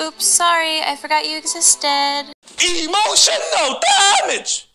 Oops, sorry, I forgot you existed. Emotional damage!